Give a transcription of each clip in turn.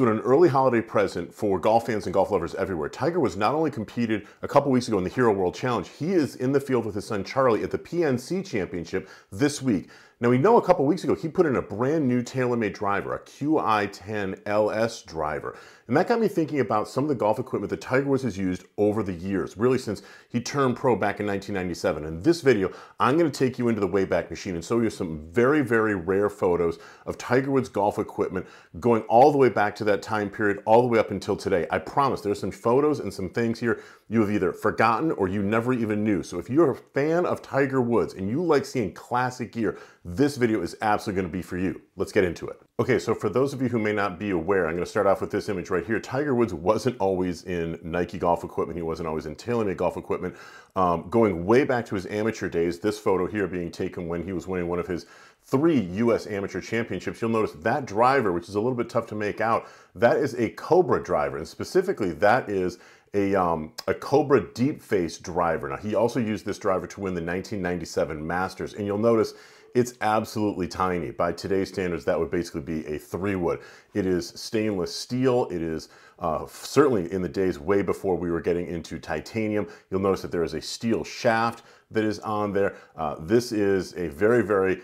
So, in an early holiday present for golf fans and golf lovers everywhere, Tiger was not only competed a couple weeks ago in the Hero World Challenge, he is in the field with his son Charlie at the PNC Championship this week. Now, we know a couple weeks ago he put in a brand new TaylorMade driver, a QI10 LS driver. And that got me thinking about some of the golf equipment that Tiger Woods has used over the years, really since he turned pro back in 1997. In this video, I'm going to take you into the Wayback Machine and show you some very, very rare photos of Tiger Woods golf equipment going all the way back to that time period, all the way up until today. I promise there's some photos and some things here you have either forgotten or you never even knew. So if you're a fan of Tiger Woods and you like seeing classic gear, this video is absolutely going to be for you. Let's get into it. Okay, so for those of you who may not be aware, I'm going to start off with this image right here. Tiger Woods wasn't always in Nike golf equipment. He wasn't always in TaylorMade golf equipment. Um, going way back to his amateur days, this photo here being taken when he was winning one of his three U.S. amateur championships, you'll notice that driver, which is a little bit tough to make out, that is a Cobra driver. And specifically, that is a, um, a Cobra deep face driver. Now, he also used this driver to win the 1997 Masters. And you'll notice it's absolutely tiny. By today's standards, that would basically be a three wood. It is stainless steel. It is uh, certainly in the days way before we were getting into titanium. You'll notice that there is a steel shaft that is on there. Uh, this is a very, very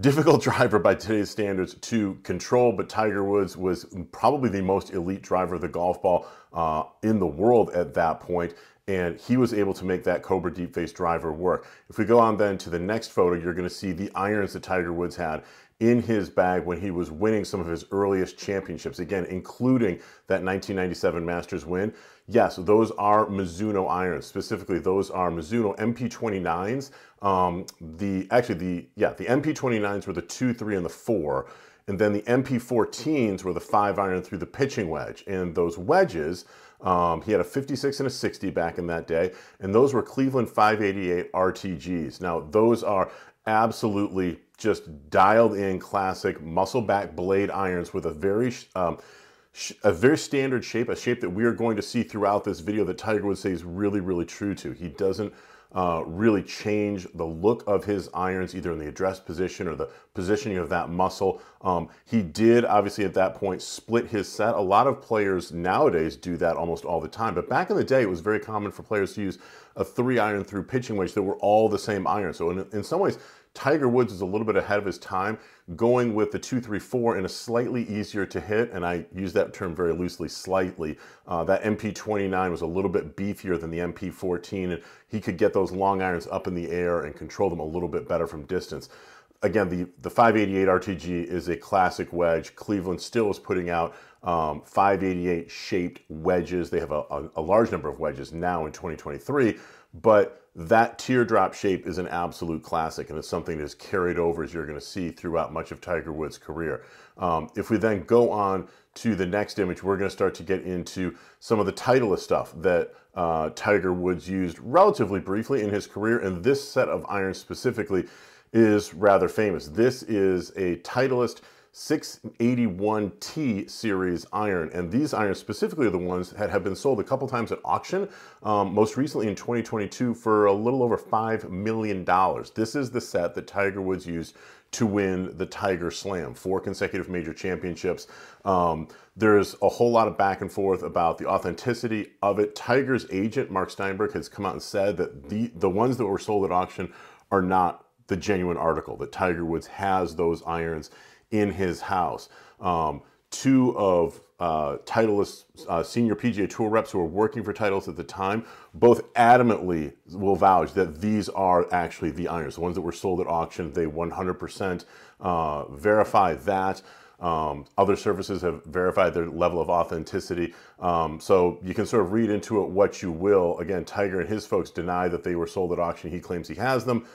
difficult driver by today's standards to control, but Tiger Woods was probably the most elite driver of the golf ball uh, in the world at that point, and he was able to make that Cobra deep face driver work. If we go on then to the next photo, you're going to see the irons that Tiger Woods had in his bag when he was winning some of his earliest championships, again, including that 1997 Masters win. Yes, those are Mizuno irons. Specifically, those are Mizuno MP29s. Um, the Actually, the yeah, the MP29s were the 2, 3, and the 4. And then the MP14s were the 5 iron through the pitching wedge. And those wedges, um, he had a 56 and a 60 back in that day. And those were Cleveland 588 RTGs. Now, those are absolutely just dialed in classic muscle back blade irons with a very um, a very standard shape, a shape that we are going to see throughout this video that Tiger would say is really, really true to. He doesn't uh, really change the look of his irons, either in the address position or the positioning of that muscle. Um, he did, obviously, at that point, split his set. A lot of players nowadays do that almost all the time. But back in the day, it was very common for players to use a three iron through pitching wedge that were all the same iron. So in, in some ways, Tiger Woods is a little bit ahead of his time, going with the 234 and a slightly easier to hit, and I use that term very loosely, slightly. Uh, that MP29 was a little bit beefier than the MP14, and he could get those long irons up in the air and control them a little bit better from distance. Again, the, the 588 RTG is a classic wedge. Cleveland still is putting out um, 588 shaped wedges. They have a, a, a large number of wedges now in 2023, but that teardrop shape is an absolute classic and it's something that's carried over as you're going to see throughout much of Tiger Woods' career. Um, if we then go on to the next image, we're going to start to get into some of the Titleist stuff that uh, Tiger Woods used relatively briefly in his career, and this set of irons specifically is rather famous. This is a Titleist 681T series iron. And these irons specifically are the ones that have been sold a couple times at auction, um, most recently in 2022 for a little over $5 million. This is the set that Tiger Woods used to win the Tiger Slam, four consecutive major championships. Um, there's a whole lot of back and forth about the authenticity of it. Tiger's agent, Mark Steinberg, has come out and said that the, the ones that were sold at auction are not the genuine article, that Tiger Woods has those irons in his house. Um, two of uh, Titleist uh, senior PGA Tour reps who were working for Titleist at the time both adamantly will vouch that these are actually the irons, the ones that were sold at auction. They 100% uh, verify that. Um, other services have verified their level of authenticity. Um, so you can sort of read into it what you will. Again, Tiger and his folks deny that they were sold at auction. He claims he has them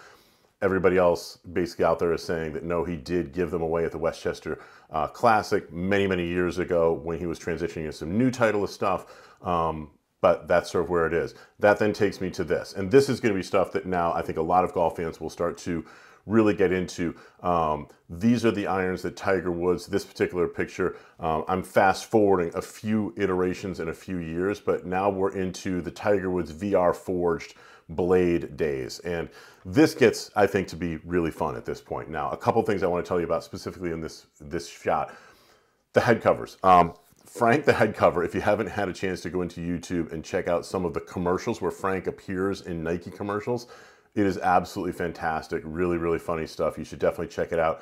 everybody else basically out there is saying that no, he did give them away at the Westchester uh, Classic many, many years ago when he was transitioning into some new Titleist stuff. Um, but that's sort of where it is. That then takes me to this. And this is going to be stuff that now I think a lot of golf fans will start to really get into. Um, these are the irons that Tiger Woods, this particular picture, um, I'm fast forwarding a few iterations in a few years, but now we're into the Tiger Woods VR Forged blade days. And this gets, I think, to be really fun at this point. Now, a couple things I want to tell you about specifically in this, this shot. The head covers. Um, Frank, the head cover, if you haven't had a chance to go into YouTube and check out some of the commercials where Frank appears in Nike commercials, it is absolutely fantastic. Really, really funny stuff. You should definitely check it out.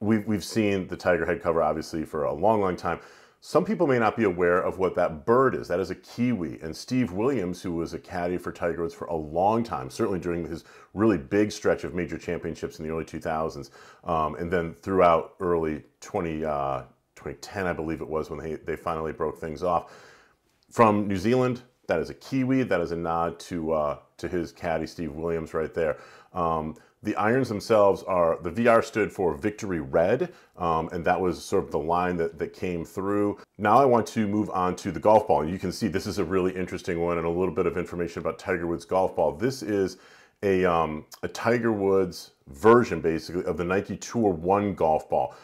We've, we've seen the Tiger head cover obviously for a long, long time. Some people may not be aware of what that bird is. That is a kiwi. And Steve Williams, who was a caddy for Tiger Woods for a long time, certainly during his really big stretch of major championships in the early 2000s, um, and then throughout early 20, uh, 2010, I believe it was, when they, they finally broke things off. From New Zealand, that is a kiwi. That is a nod to, uh, to his caddy, Steve Williams, right there. Um, the irons themselves are, the VR stood for Victory Red, um, and that was sort of the line that, that came through. Now I want to move on to the golf ball. You can see this is a really interesting one and a little bit of information about Tiger Woods golf ball. This is a, um, a Tiger Woods version, basically, of the Nike Tour 1 golf ball.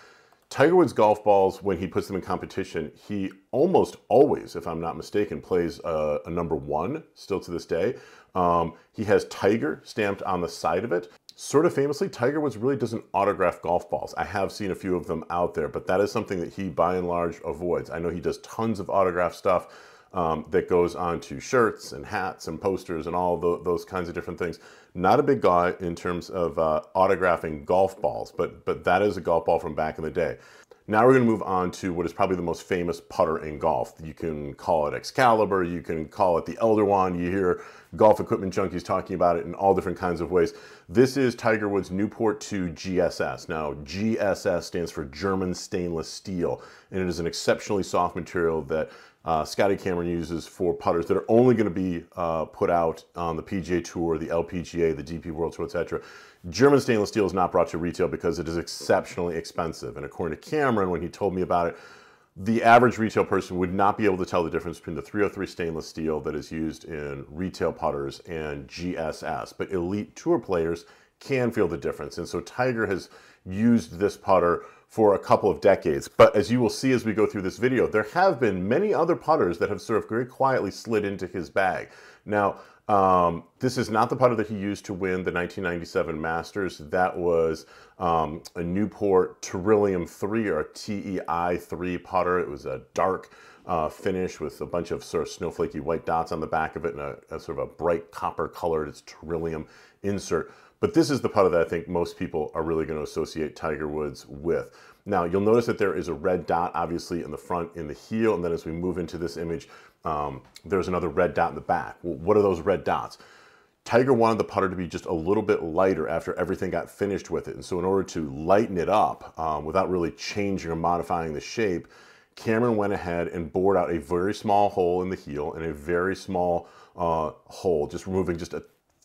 Tiger Woods golf balls, when he puts them in competition, he almost always, if I'm not mistaken, plays a, a number one still to this day. Um, he has Tiger stamped on the side of it. Sort of famously, Tiger Woods really doesn't autograph golf balls. I have seen a few of them out there, but that is something that he by and large avoids. I know he does tons of autograph stuff um, that goes onto shirts and hats and posters and all the, those kinds of different things. Not a big guy in terms of uh, autographing golf balls, but, but that is a golf ball from back in the day. Now we're going to move on to what is probably the most famous putter in golf. You can call it Excalibur, you can call it the Elder Wand. You hear golf equipment junkies talking about it in all different kinds of ways. This is Tiger Woods Newport 2 GSS. Now, GSS stands for German Stainless Steel, and it is an exceptionally soft material that uh, Scotty Cameron uses for putters that are only going to be uh, put out on the PGA Tour, the LPGA, the DP World Tour, etc. German stainless steel is not brought to retail because it is exceptionally expensive. And according to Cameron, when he told me about it, the average retail person would not be able to tell the difference between the 303 stainless steel that is used in retail putters and GSS. But elite tour players can feel the difference. And so Tiger has used this putter for a couple of decades. But as you will see as we go through this video, there have been many other putters that have sort of very quietly slid into his bag. Now, um, this is not the putter that he used to win the 1997 Masters. That was um, a Newport Teryllium 3 or TEI 3 putter. It was a dark uh, finish with a bunch of sort of snowflakey white dots on the back of it and a, a sort of a bright copper colored, it's Teryllium insert. But this is the putter that I think most people are really going to associate Tiger Woods with. Now, you'll notice that there is a red dot, obviously, in the front, in the heel, and then as we move into this image, um, there's another red dot in the back. Well, what are those red dots? Tiger wanted the putter to be just a little bit lighter after everything got finished with it. And so in order to lighten it up um, without really changing or modifying the shape, Cameron went ahead and bored out a very small hole in the heel and a very small uh, hole, just removing just a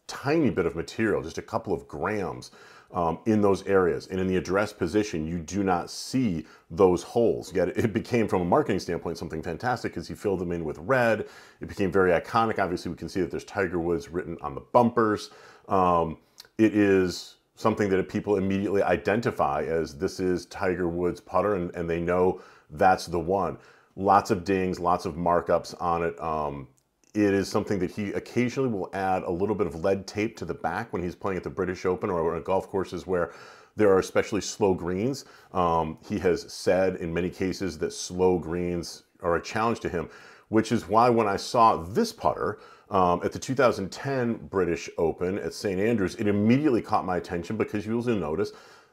tiny bit of material, just a couple of grams um, in those areas. And in the address position, you do not see those holes. Yet it became, from a marketing standpoint, something fantastic because he filled them in with red. It became very iconic. Obviously, we can see that there's Tiger Woods written on the bumpers. Um, it is something that people immediately identify as this is Tiger Woods putter, and, and they know that's the one. Lots of dings, lots of markups on it. Um, it is something that he occasionally will add a little bit of lead tape to the back when he's playing at the British Open or on golf courses where there are especially slow greens. Um, he has said in many cases that slow greens are a challenge to him, which is why when I saw this putter um, at the 2010 British Open at St. Andrews, it immediately caught my attention because you'll notice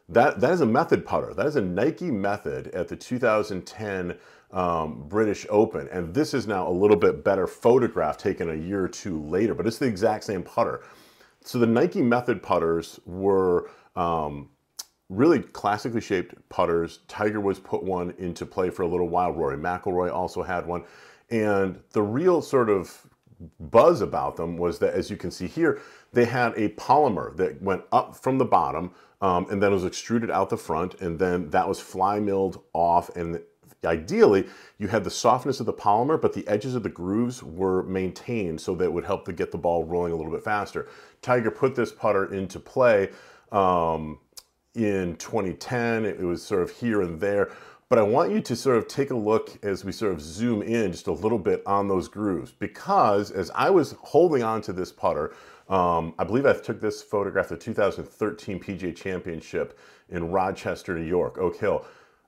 that that is a method putter. That is a Nike method at the 2010 um, British Open. And this is now a little bit better photograph taken a year or two later, but it's the exact same putter. So the Nike Method putters were um, really classically shaped putters. Tiger Woods put one into play for a little while. Rory McIlroy also had one. And the real sort of buzz about them was that, as you can see here, they had a polymer that went up from the bottom um, and then was extruded out the front, and then that was fly milled off and Ideally, you had the softness of the polymer, but the edges of the grooves were maintained so that would help to get the ball rolling a little bit faster. Tiger put this putter into play um, in 2010. It was sort of here and there. But I want you to sort of take a look as we sort of zoom in just a little bit on those grooves because as I was holding on to this putter, um, I believe I took this photograph the 2013 PGA Championship in Rochester, New York, Oak Hill.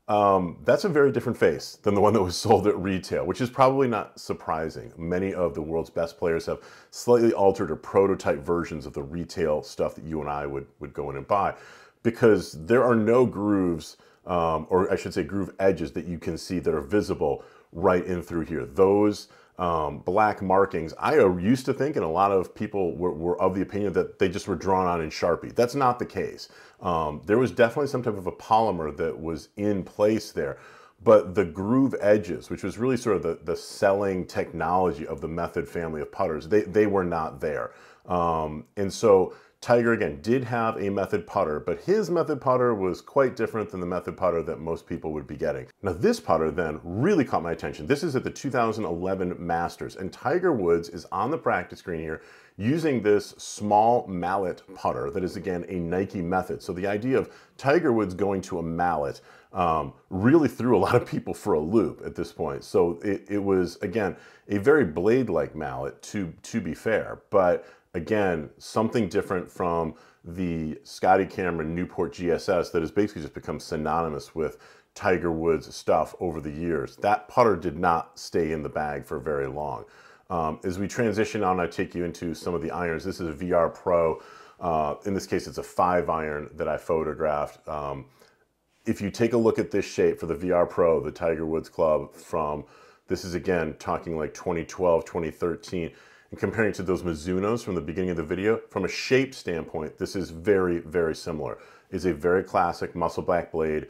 Um, that's a very different face than the one that was sold at retail, which is probably not surprising. Many of the world's best players have slightly altered or prototype versions of the retail stuff that you and I would, would go in and buy because there are no grooves, um, or I should say groove edges that you can see that are visible right in through here. Those um, black markings, I used to think, and a lot of people were, were, of the opinion that they just were drawn on in Sharpie. That's not the case. Um, there was definitely some type of a polymer that was in place there. But the groove edges, which was really sort of the, the selling technology of the Method family of putters, they, they were not there. Um, and so Tiger, again, did have a method putter, but his method putter was quite different than the method putter that most people would be getting. Now, this putter then really caught my attention. This is at the 2011 Masters, and Tiger Woods is on the practice green here using this small mallet putter that is, again, a Nike method. So the idea of Tiger Woods going to a mallet um, really threw a lot of people for a loop at this point. So it, it was, again, a very blade-like mallet, to, to be fair, but again, something different from the Scotty Cameron Newport GSS that has basically just become synonymous with Tiger Woods stuff over the years. That putter did not stay in the bag for very long. Um, as we transition on, I take you into some of the irons. This is a VR Pro. Uh, in this case, it's a five iron that I photographed. Um, if you take a look at this shape for the VR Pro, the Tiger Woods Club from, this is again, talking like 2012, 2013, and comparing to those Mizunos from the beginning of the video, from a shape standpoint, this is very, very similar. It's a very classic muscle back blade,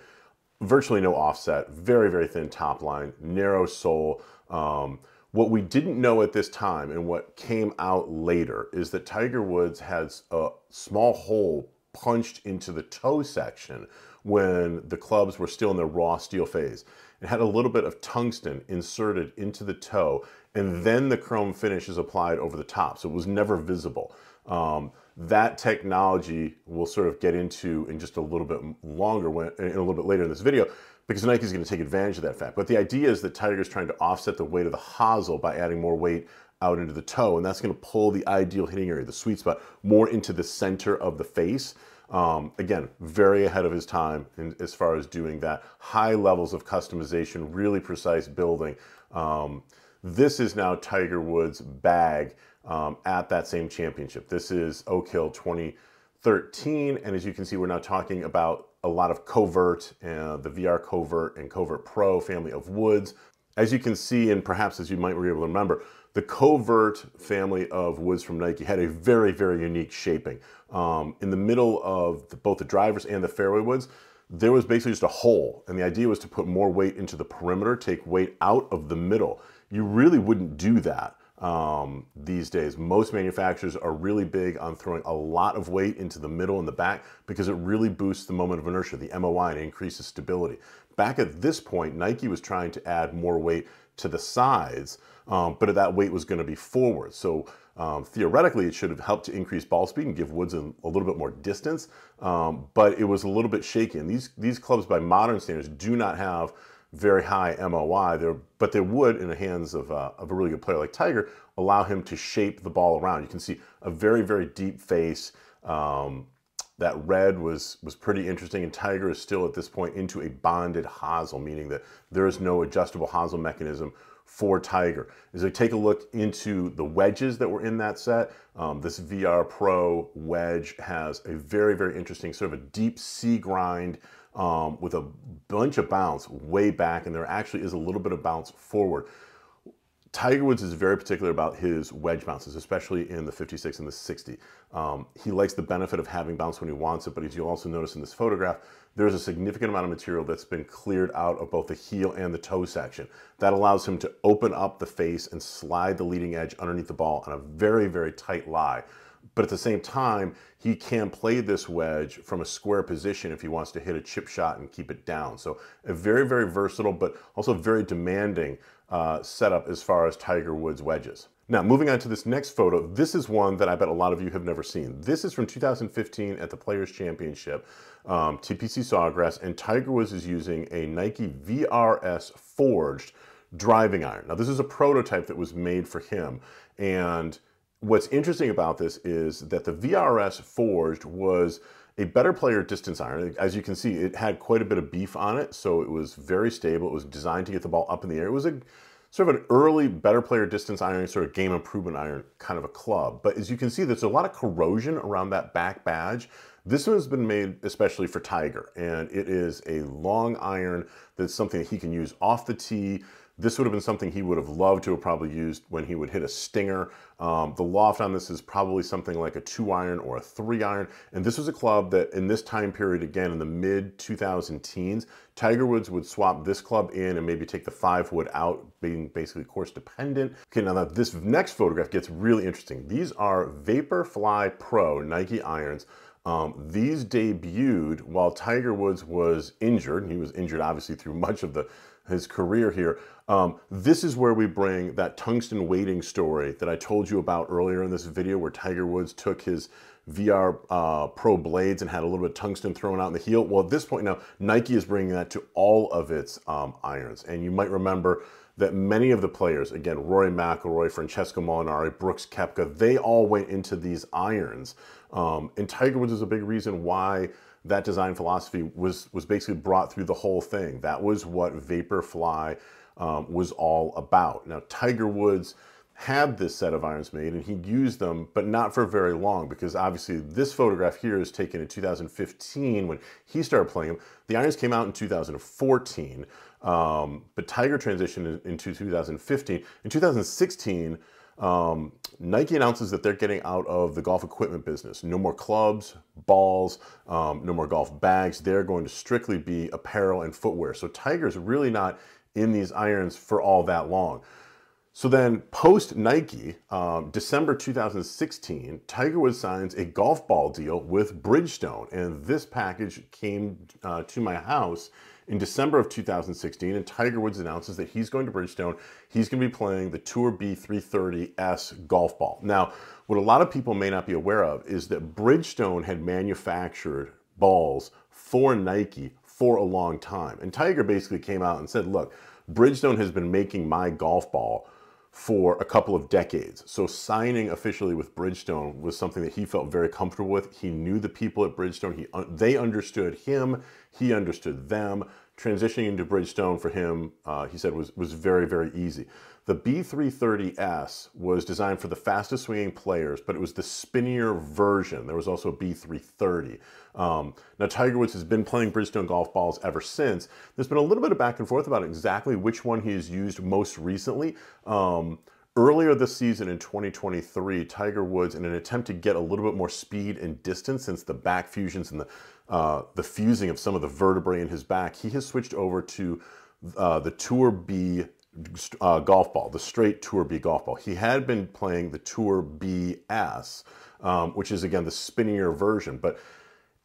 virtually no offset, very, very thin top line, narrow sole. Um, what we didn't know at this time and what came out later is that Tiger Woods has a small hole punched into the toe section when the clubs were still in their raw steel phase. It had a little bit of tungsten inserted into the toe and then the chrome finish is applied over the top. So it was never visible. Um, that technology we'll sort of get into in just a little bit longer, when, in a little bit later in this video, because Nike is going to take advantage of that fact. But the idea is that Tiger is trying to offset the weight of the hosel by adding more weight out into the toe, and that's going to pull the ideal hitting area, the sweet spot, more into the center of the face. Um, again, very ahead of his time in, as far as doing that. High levels of customization, really precise building. Um, this is now Tiger Woods' bag um, at that same championship. This is Oak Hill 2013, and as you can see, we're now talking about a lot of Covert, uh, the VR Covert and Covert Pro family of woods. As you can see, and perhaps as you might be able to remember, the Covert family of woods from Nike had a very, very unique shaping. Um, in the middle of the, both the drivers and the fairway woods, there was basically just a hole, and the idea was to put more weight into the perimeter, take weight out of the middle you really wouldn't do that um, these days. Most manufacturers are really big on throwing a lot of weight into the middle and the back because it really boosts the moment of inertia, the MOI, and increases stability. Back at this point, Nike was trying to add more weight to the sides, um, but that weight was going to be forward. So um, theoretically, it should have helped to increase ball speed and give woods a, little bit more distance, um, but it was a little bit shaky. And these, these clubs, by modern standards, do not have very high MOI, there, but they would, in the hands of, uh, of a really good player like Tiger, allow him to shape the ball around. You can see a very, very deep face. Um, that red was, was pretty interesting, and Tiger is still at this point into a bonded hosel, meaning that there is no adjustable hosel mechanism for Tiger. As I take a look into the wedges that were in that set, um, this VR Pro wedge has a very, very interesting sort of a deep C grind um, with a bunch of bounce way back, and there actually is a little bit of bounce forward. Tiger Woods is very particular about his wedge bounces, especially in the 56 and the 60. Um, he likes the benefit of having bounce when he wants it, but as you'll also notice in this photograph, there's a significant amount of material that's been cleared out of both the heel and the toe section. That allows him to open up the face and slide the leading edge underneath the ball on a very, very tight lie. But at the same time, he can play this wedge from a square position if he wants to hit a chip shot and keep it down. So a very, very versatile, but also very demanding uh, setup as far as Tiger Woods wedges. Now, moving on to this next photo, this is one that I bet a lot of you have never seen. This is from 2015 at the Players Championship, um, TPC Sawgrass, and Tiger Woods is using a Nike VRS forged driving iron. Now, this is a prototype that was made for him, and What's interesting about this is that the VRS Forged was a better player distance iron. As you can see, it had quite a bit of beef on it, so it was very stable. It was designed to get the ball up in the air. It was a sort of an early better player distance iron, sort of game improvement iron kind of a club. But as you can see, there's a lot of corrosion around that back badge. This one has been made especially for Tiger, and it is a long iron that's something that he can use off the tee. This would have been something he would have loved to have probably used when he would hit a stinger. Um, the loft on this is probably something like a two iron or a three iron. And this was a club that in this time period, again, in the mid 2000 teens, Tiger Woods would swap this club in and maybe take the five wood out, being basically course dependent. Okay, now that this next photograph gets really interesting. These are Vapor Fly Pro Nike irons. Um, these debuted while Tiger Woods was injured. He was injured obviously through much of the his career here. Um, this is where we bring that tungsten weighting story that I told you about earlier in this video where Tiger Woods took his VR uh, Pro blades and had a little bit of tungsten thrown out in the heel. Well, at this point now, Nike is bringing that to all of its um, irons. And you might remember that many of the players, again, Rory McIlroy, Francesco Molinari, Brooks Koepka, they all went into these irons. Um, and Tiger Woods is a big reason why that design philosophy was, was basically brought through the whole thing. That was what Vapor Fly um, was all about. Now, Tiger Woods had this set of irons made and he used them, but not for very long because obviously this photograph here is taken in 2015 when he started playing them. The irons came out in 2014, um, but Tiger transitioned into 2015. In 2016, um, Nike announces that they're getting out of the golf equipment business. No more clubs, balls, um, no more golf bags. They're going to strictly be apparel and footwear. So Tiger's really not in these irons for all that long. So then, post Nike, um, December 2016, Tiger Woods signs a golf ball deal with Bridgestone. And this package came uh, to my house in December of 2016, and Tiger Woods announces that he's going to Bridgestone. He's going to be playing the Tour B330S golf ball. Now, what a lot of people may not be aware of is that Bridgestone had manufactured balls for Nike for a long time. And Tiger basically came out and said, look, Bridgestone has been making my golf ball for a couple of decades. So signing officially with Bridgestone was something that he felt very comfortable with. He knew the people at Bridgestone. He they understood him. He understood them. Transitioning into Bridgestone for him, uh, he said, was was very very easy. The B330S was designed for the fastest swinging players, but it was the spinnier version. There was also a B330. Um, now, Tiger Woods has been playing Bridgestone golf balls ever since. There's been a little bit of back and forth about exactly which one he has used most recently. Um, Earlier this season in 2023, Tiger Woods, in an attempt to get a little bit more speed and distance since the back fusions and the, uh, the fusing of some of the vertebrae in his back, he has switched over to uh, the Tour B uh, golf ball, the straight Tour B golf ball. He had been playing the Tour BS, um, which is again the spinnier version. But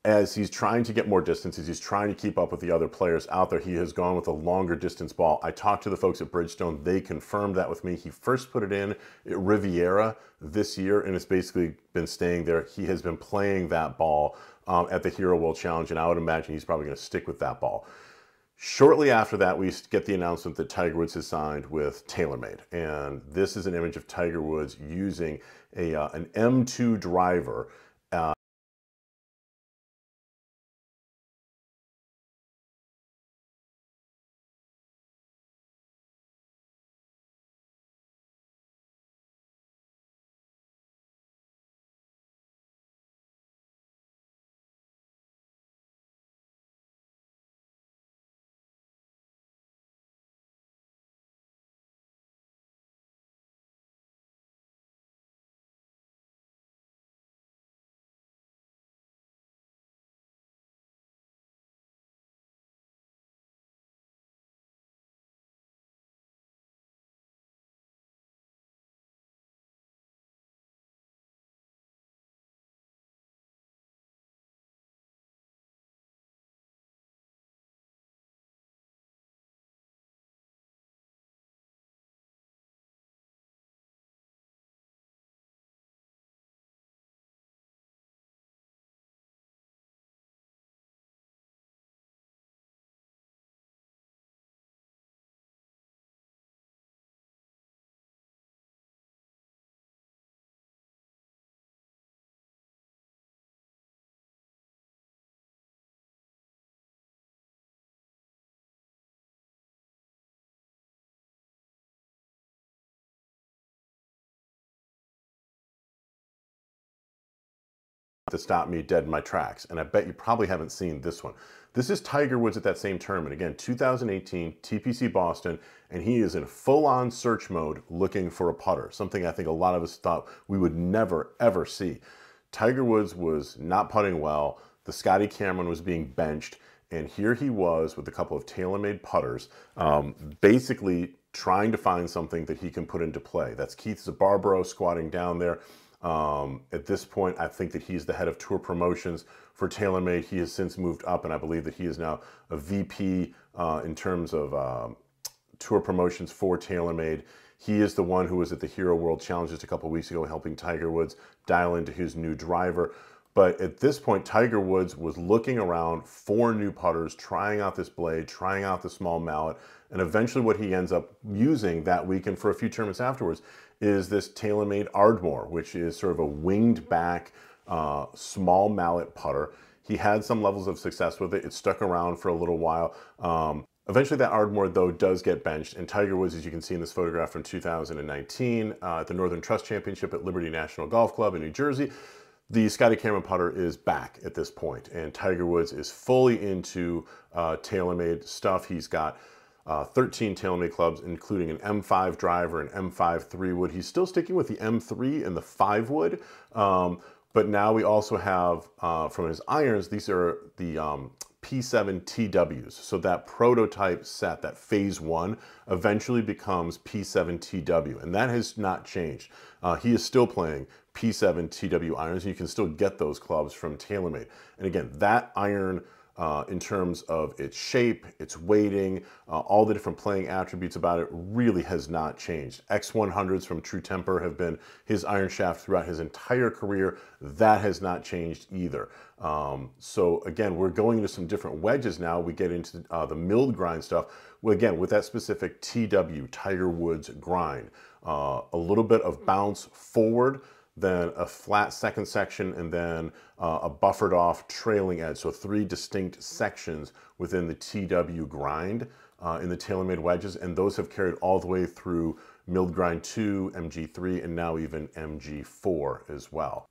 as he's trying to get more distance, as he's trying to keep up with the other players out there, he has gone with a longer distance ball. I talked to the folks at Bridgestone. They confirmed that with me. He first put it in at Riviera this year, and it's basically been staying there. He has been playing that ball um, at the Hero World Challenge, and I would imagine he's probably going to stick with that ball. Shortly after that, we get the announcement that Tiger Woods has signed with TaylorMade. And this is an image of Tiger Woods using a, uh, an M2 driver to stop me dead in my tracks. And I bet you probably haven't seen this one. This is Tiger Woods at that same tournament. Again, 2018, TPC Boston, and he is in full-on search mode looking for a putter, something I think a lot of us thought we would never, ever see. Tiger Woods was not putting well. The Scotty Cameron was being benched, and here he was with a couple of TaylorMade putters, um, basically trying to find something that he can put into play. That's Keith Sbarbaro squatting down there. Um, at this point, I think that he's the head of tour promotions for TaylorMade. He has since moved up, and I believe that he is now a VP uh, in terms of um, tour promotions for TaylorMade. He is the one who was at the Hero World Challenge just a couple weeks ago, helping Tiger Woods dial into his new driver. But at this point, Tiger Woods was looking around for new putters, trying out this blade, trying out the small mallet, and eventually what he ends up using that weekend for a few tournaments afterwards is this TaylorMade Ardmore, which is sort of a winged back, uh, small mallet putter. He had some levels of success with it. It stuck around for a little while. Um, eventually that Ardmore though does get benched and Tiger Woods, as you can see in this photograph from 2019 uh, at the Northern Trust Championship at Liberty National Golf Club in New Jersey, the Scotty Cameron putter is back at this point and Tiger Woods is fully into uh, TaylorMade stuff. He's got uh, 13 TaylorMade clubs, including an M5 driver, an M5 3 wood. He's still sticking with the M3 and the 5 wood, um, but now we also have, uh, from his irons, these are the um, P7 TWs. So that prototype set, that phase one, eventually becomes P7 TW, and that has not changed. Uh, he is still playing P7 TW irons, and you can still get those clubs from TaylorMade. And again, that iron uh, in terms of its shape, its weighting, uh, all the different playing attributes about it really has not changed. X100s from True Temper have been his iron shaft throughout his entire career. That has not changed either. Um, so again, we're going into some different wedges now. We get into uh, the milled grind stuff. Again, with that specific TW, Tiger Woods grind. Uh, a little bit of bounce forward, then a flat second section, and then uh, a buffered off trailing edge. So three distinct sections within the TW grind uh, in the TaylorMade wedges, and those have carried all the way through milled grind 2, MG3, and now even MG4 as well.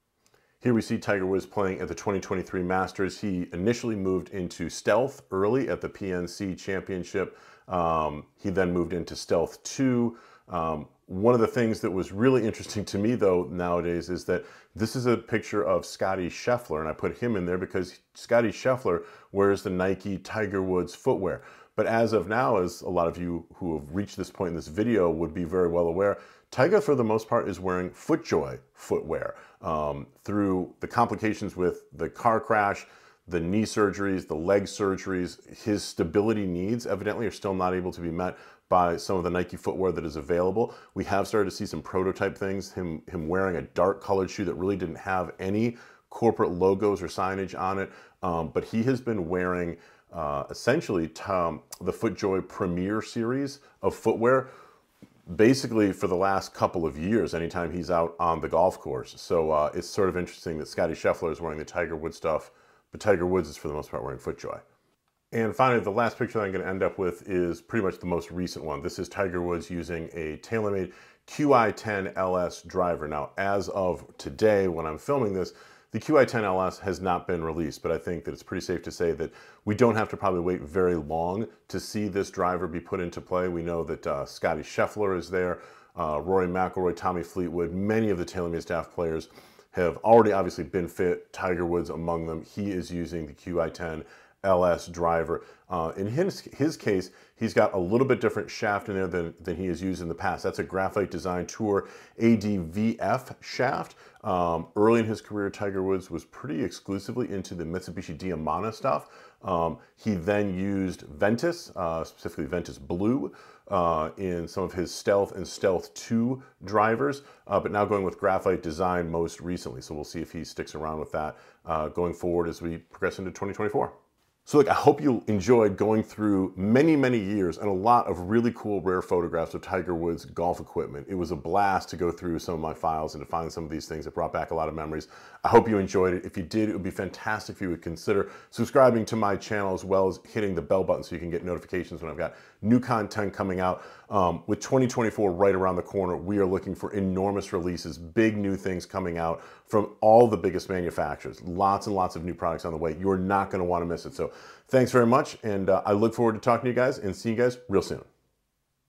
Here we see Tiger Woods playing at the 2023 Masters. He initially moved into Stealth early at the PNC Championship. Um, he then moved into Stealth 2, um, one of the things that was really interesting to me though nowadays is that this is a picture of Scottie Scheffler and I put him in there because Scottie Scheffler wears the Nike Tiger Woods footwear. But as of now, as a lot of you who have reached this point in this video would be very well aware, Tiger for the most part is wearing FootJoy footwear. Um, through the complications with the car crash, the knee surgeries, the leg surgeries, his stability needs evidently are still not able to be met by some of the Nike footwear that is available. We have started to see some prototype things, him, him wearing a dark colored shoe that really didn't have any corporate logos or signage on it, um, but he has been wearing uh, essentially Tom, the FootJoy Premier series of footwear basically for the last couple of years anytime he's out on the golf course. So uh, it's sort of interesting that Scottie Scheffler is wearing the Tiger Woods stuff, but Tiger Woods is for the most part wearing FootJoy. And finally, the last picture that I'm going to end up with is pretty much the most recent one. This is Tiger Woods using a TaylorMade QI10 LS driver. Now, as of today, when I'm filming this, the QI10 LS has not been released, but I think that it's pretty safe to say that we don't have to probably wait very long to see this driver be put into play. We know that uh, Scottie Scheffler is there, uh, Rory McIlroy, Tommy Fleetwood, many of the TaylorMade staff players have already obviously been fit, Tiger Woods among them. He is using the QI10 LS driver. Uh, in his, his case, he's got a little bit different shaft in there than, than he has used in the past. That's a Graphite Design Tour AD VF shaft. Um, early in his career, Tiger Woods was pretty exclusively into the Mitsubishi Diamana stuff. Um, he then used Ventus, uh, specifically Ventus Blue, uh, in some of his Stealth and Stealth 2 drivers, uh, but now going with Graphite Design most recently. So we'll see if he sticks around with that uh, going forward as we progress into 2024. So look, I hope you enjoyed going through many, many years and a lot of really cool, rare photographs of Tiger Woods golf equipment. It was a blast to go through some of my files and to find some of these things. It brought back a lot of memories. I hope you enjoyed it. If you did, it would be fantastic if you would consider subscribing to my channel as well as hitting the bell button so you can get notifications when I've got new content coming out. Um, with 2024 right around the corner, we are looking for enormous releases, big new things coming out from all the biggest manufacturers. Lots and lots of new products on the way. You're not going to want to miss it. So thanks very much. And uh, I look forward to talking to you guys and seeing you guys real soon.